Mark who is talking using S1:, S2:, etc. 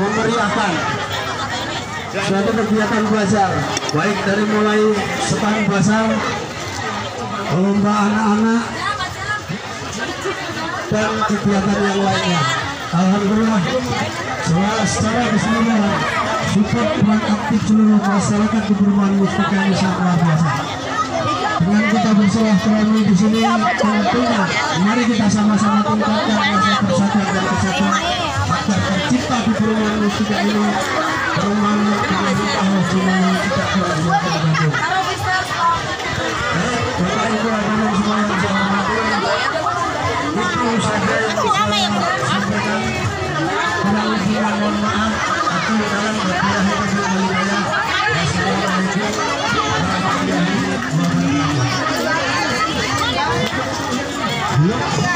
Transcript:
S1: memeriahkan suatu kegiatan bazar baik dari mulai stand bazar lomba anak-anak dan kegiatan yang lainnya. Alhamdulillah secara, secara keseluruhan support peran aktif seluruh masyarakat di perumahan Mustika ini sangat luar biasa dengan kita bersilaturahmi di sini tentunya mari kita sama-sama tingkatkan rasa perumahan Mustika ini kita berjuang bersama.